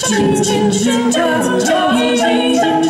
轻轻，轻找轻轻。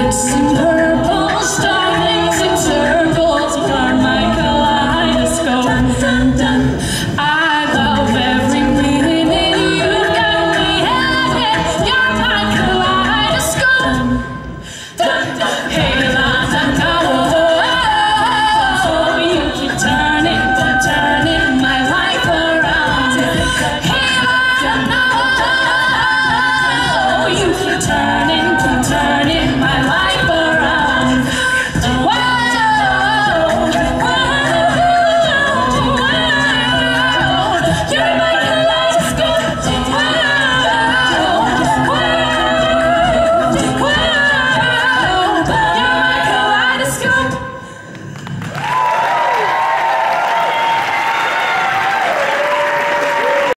lips to her